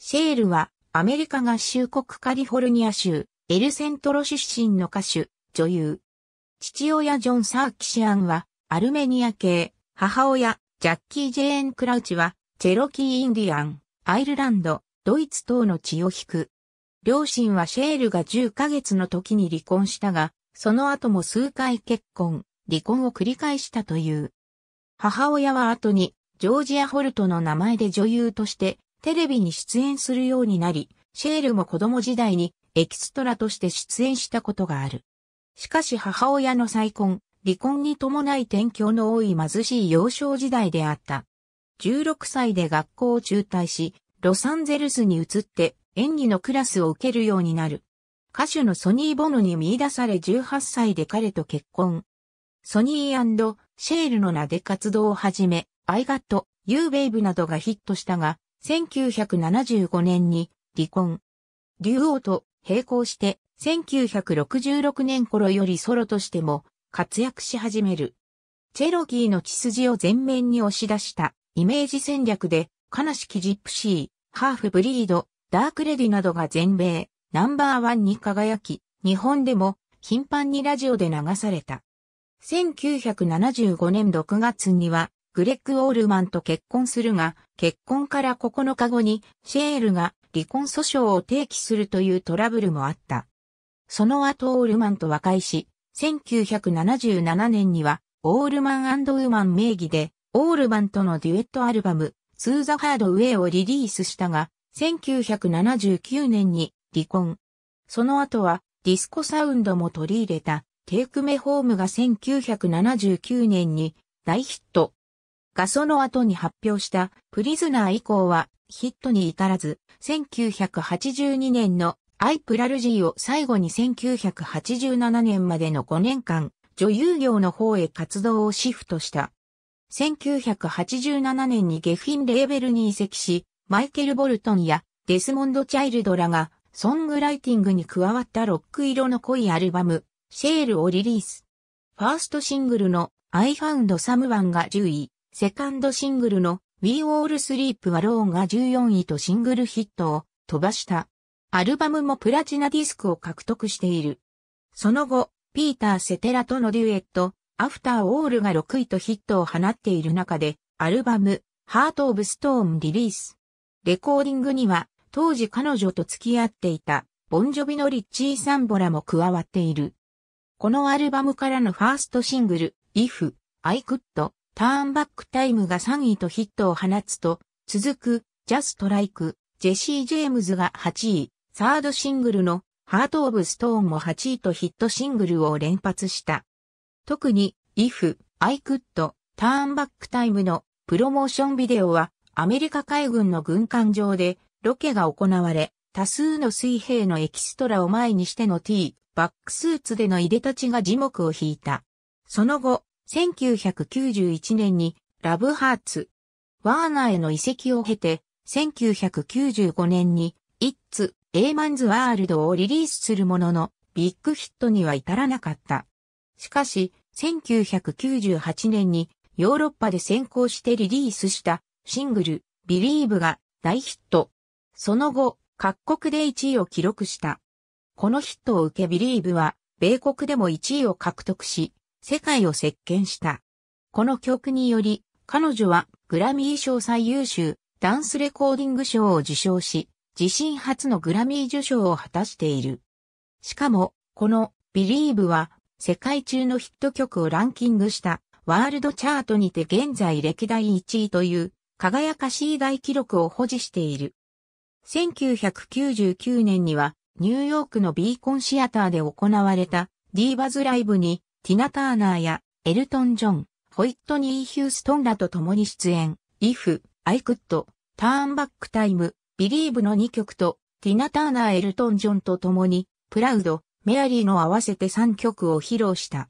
シェールはアメリカ合衆国カリフォルニア州エルセントロ出身の歌手、女優。父親ジョン・サーキシアンはアルメニア系、母親ジャッキー・ジェーン・クラウチはチェロキー・インディアン、アイルランド、ドイツ等の血を引く。両親はシェールが10ヶ月の時に離婚したが、その後も数回結婚、離婚を繰り返したという。母親は後に、ジョージア・ホルトの名前で女優としてテレビに出演するようになり、シェールも子供時代にエキストラとして出演したことがある。しかし母親の再婚、離婚に伴い転居の多い貧しい幼少時代であった。16歳で学校を中退し、ロサンゼルスに移って演技のクラスを受けるようになる。歌手のソニー・ボノに見出され18歳で彼と結婚。ソニーシェールの名で活動を始め、I Got, You Babe などがヒットしたが、1975年に離婚。デュオと並行して、1966年頃よりソロとしても活躍し始める。チェロキーの血筋を前面に押し出したイメージ戦略で、悲しきジプシー、 Half Breed、 Dark Lady などが全米、ナンバーワンに輝き、日本でも頻繁にラジオで流された。1975年6月には、グレッグ・オールマンと結婚するが、結婚から9日後に、シェールが離婚訴訟を提起するというトラブルもあった。その後オールマンと和解し、1977年には、 Allman and Woman 名義で、オールマンとのデュエットアルバム、 Two the Hard Way をリリースしたが、1979年に離婚。その後はディスコサウンドも取り入れた Take Me Home が1979年に大ヒット。がその後に発表した Prisoner 以降はヒットに至らず、1982年の I Paralyze を最後に1987年までの5年間、女優業の方へ活動をシフトした。1987年に Geffen レーベルに移籍し、マイケル・ボルトンやデスモンド・チャイルドらがソングライティングに加わったロック色の濃いアルバム、シェールをリリース。ファーストシングルの I Found Someone が10位、セカンドシングルの We All Sleep Alone が14位とシングルヒットを飛ばした。アルバムもプラチナディスクを獲得している。その後、ピーター・セテラとのデュエット、 After All が6位とヒットを放っている中で、アルバム、 Heart of Stone リリース。レコーディングには、当時彼女と付き合っていた、ボンジョビのリッチー・サンボラも加わっている。このアルバムからのファーストシングル、If, I Could, Turn Back Time が3位とヒットを放つと、続く、Just Like, ジェシー・ジェームズが8位、サードシングルの、ハート・オブ・ストーンも8位とヒットシングルを連発した。特に、If, I Could, Turn Back Time のプロモーションビデオは、アメリカ海軍の軍艦上でロケが行われ、多数の水兵のエキストラを前にしての Tバックスーツでの出で立ちが耳目を引いた。その後、1991年に Love Hurts、ワーナーへの移籍を経て、1995年に、 It's a Man's World をリリースするものの、ビッグヒットには至らなかった。しかし、1998年にヨーロッパで先行してリリースしたシングル、ビリーブが大ヒット。その後、各国で1位を記録した。このヒットを受けビリーブは、米国でも1位を獲得し、世界を席巻した。この曲により、彼女はグラミー賞最優秀ダンスレコーディング賞を受賞し、自身初のグラミー受賞を果たしている。しかも、このビリーブは世界中のヒット曲をランキングしたワールドチャートにて現在歴代1位という輝かしい大記録を保持している。1999年にはニューヨークのビーコンシアターで行われたディーバズライブにティナ・ターナーやエルトン・ジョン、ホイットニー・ヒューストンらと共に出演。If, I Could, Turn Back Time, Believe の2曲とティナ・ターナー・エルトン・ジョンと共に Proud Mary の合わせて3曲を披露した。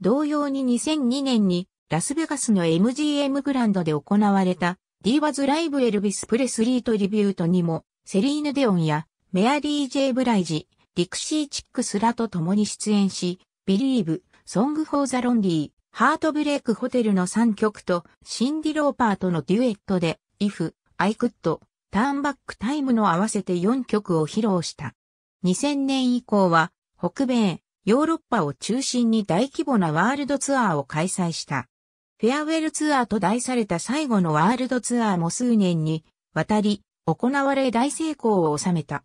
同様に2002年にラスベガスの MGM グランドで行われた Divas Live エルビス・プレスリートリビュートにもセリーヌ・ディオンやメアリー・ジェイ・ブライジ、ディクシー・チックスらと共に出演し、 Believe、Song for the Lonely、Heartbreak Hotel の3曲とシンディ・ローパーとのデュエットで、 If I Could, ターンバックタイムの合わせて4曲を披露した。2000年以降は北米、ヨーロッパを中心に大規模なワールドツアーを開催した。フェアウェルツアーと題された最後のワールドツアーも数年にわたり行われ大成功を収めた。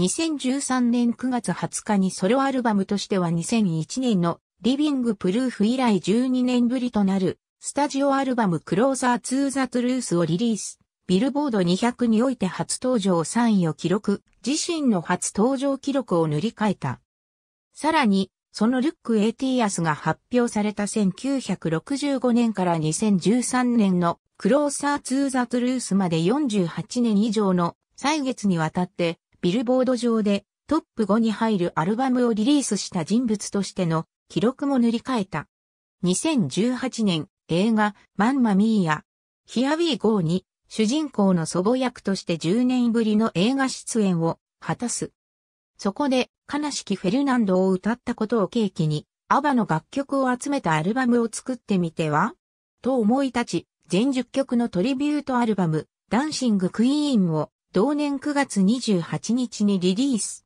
2013年9月20日にソロアルバムとしては2001年のリビングプルーフ以来12年ぶりとなるスタジオアルバムクローザーツーザトゥルースをリリース。ビルボード200において初登場3位を記録、自身の初登場記録を塗り替えた。さらに、その Look at Us が発表された1965年から2013年の Closer to the Truth まで48年以上の歳月にわたってビルボード上でトップ5に入るアルバムをリリースした人物としての記録も塗り替えた。2018年映画マンマミーヤ、ヒアウィーゴーに主人公の祖母役として10年ぶりの映画出演を果たす。そこで悲しきフェルナンドを歌ったことを契機に、アバの楽曲を集めたアルバムを作ってみては？と思い立ち、全10曲のトリビュートアルバム、ダンシングクイーンを同年9月28日にリリース。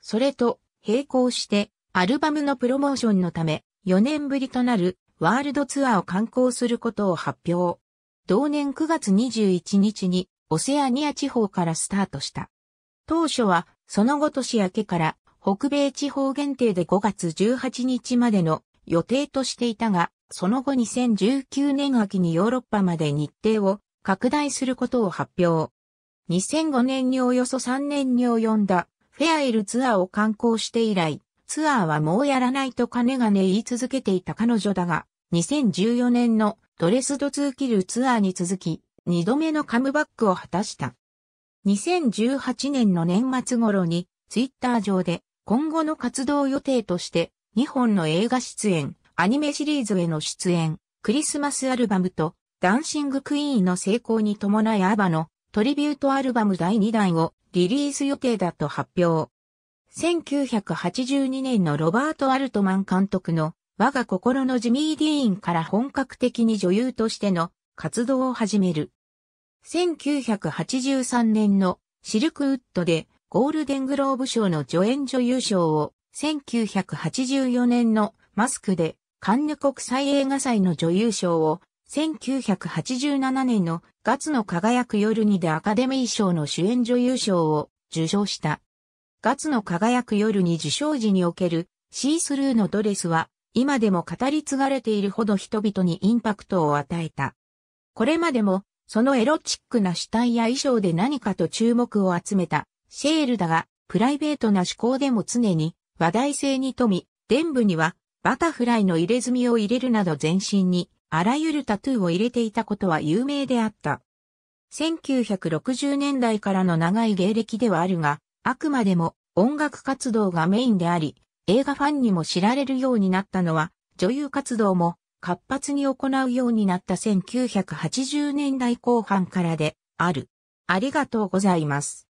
それと並行してアルバムのプロモーションのため4年ぶりとなるワールドツアーを観光することを発表。同年9月21日にオセアニア地方からスタートした。当初はその後年明けから北米地方限定で5月18日までの予定としていたが、その後2019年秋にヨーロッパまで日程を拡大することを発表。2005年におよそ3年に及んだフェアエルツアーを観光して以来、ツアーはもうやらないと金がね言い続けていた彼女だが、2014年のドレスドツーキルツアーに続き、2度目のカムバックを果たした。2018年の年末頃にツイッター上で今後の活動予定として2本の映画出演、アニメシリーズへの出演、クリスマスアルバムとダンシングクイーンの成功に伴いアバのトリビュートアルバム第2弾をリリース予定だと発表。1982年のロバート・アルトマン監督の我が心のジミー・ディーンから本格的に女優としての活動を始める。1983年のシルクウッドでゴールデングローブ賞の助演女優賞を、1984年のマスクでカンヌ国際映画祭の女優賞を、1987年のガツの輝く夜にでアカデミー賞の主演女優賞を受賞した。ガツの輝く夜に受賞時におけるシースルーのドレスは今でも語り継がれているほど人々にインパクトを与えた。これまでもそのエロチックな主体や衣装で何かと注目を集めたシェールだが、プライベートな思考でも常に話題性に富み、伝部にはバタフライの入れ墨を入れるなど全身にあらゆるタトゥーを入れていたことは有名であった。1960年代からの長い芸歴ではあるが、あくまでも音楽活動がメインであり、映画ファンにも知られるようになったのは、女優活動も活発に行うようになった1980年代後半からである。ありがとうございます。